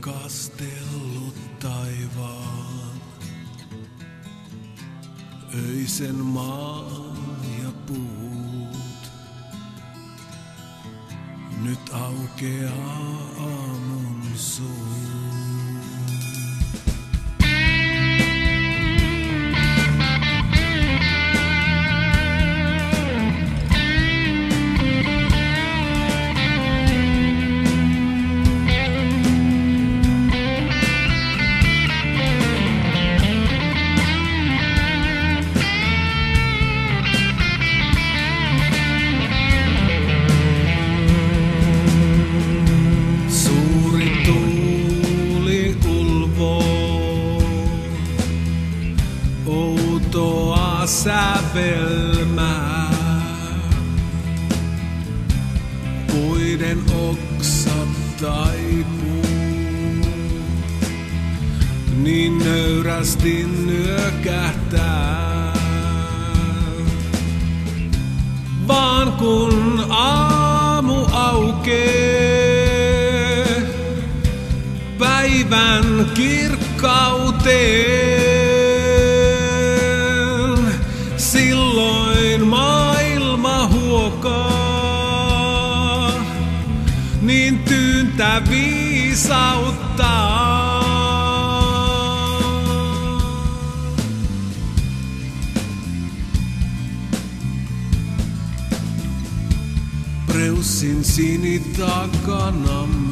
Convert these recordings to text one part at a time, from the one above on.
kastellut taivaan. Öisen maa ja puut. Nyt aukeaa aamun suu. Sävelmää. Puiden oksat taipuu, niin nöyrästi nyökähtää. Vaan kun aamu aukee, päivän kirkkauteen. Viisauttaa. Preussin sinitakanamme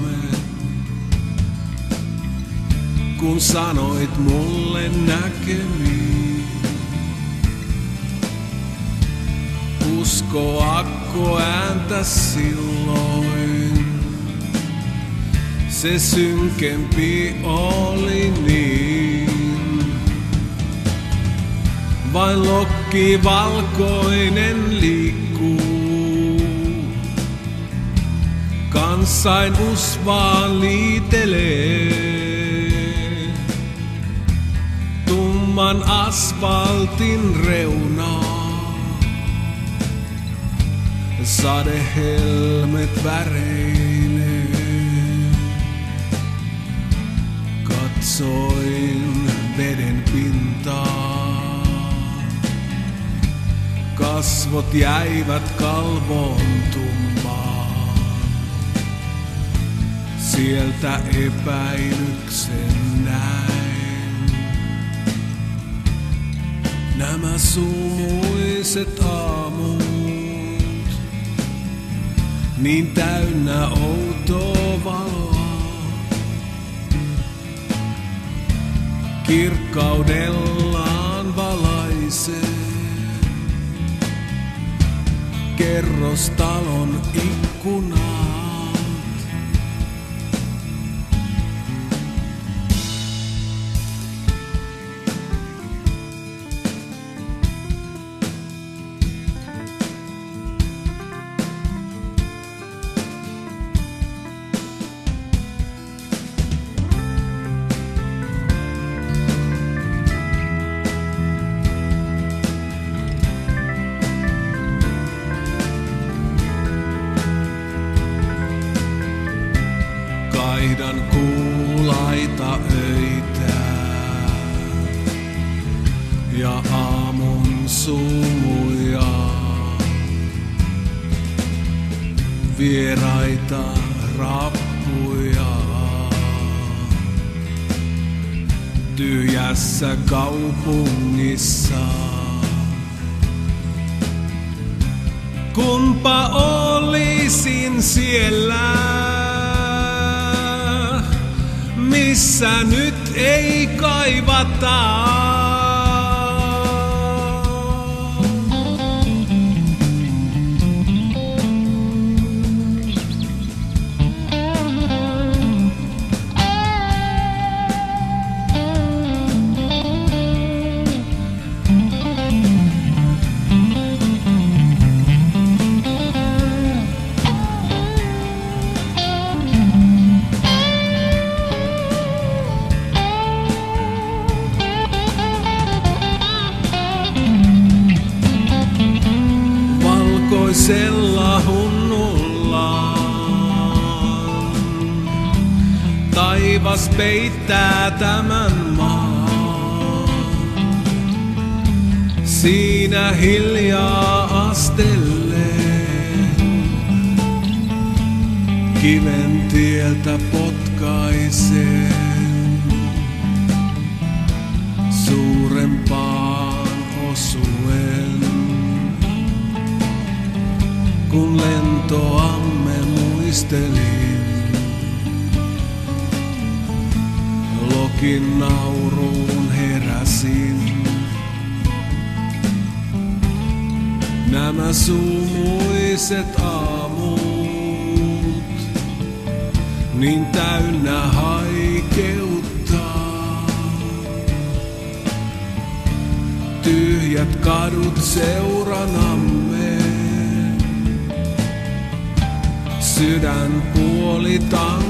kun sanoit mulle näkemiin. Uskoakko ääntä silloin? Se synkempi oli niin. Vain lokki valkoinen liikkuu. Kansain usvaan liitelee. Tumman asfaltin reunaa. Sadehelmet väreinee. Katsoin veden pintaa. Kasvot jäivät kalvoontumaan. Sieltä epäilyksen näin. Nämä sumuiset aamut, niin täynnä outoa valoa. Kirkkaudellaan valaisee kerrostalon ikkunaa. Kaihdan kuulaita öitä ja aamun sumuja. Vieraita rappuja. Tyhjässä kaupungissa. Kumpa olisin siellä, missä nyt ei kaivata. toisella hunnullaan. Taivas peittää tämän maan. Siinä hiljaa astelleen kiven tieltä potkaisen suurempaa. Muistelin, lokin nauruun heräsin. Nämä sumuiset aamut, niin täynnä haikeutta. tyhjät kadut seuranamme. Sydän puoli tangoilee.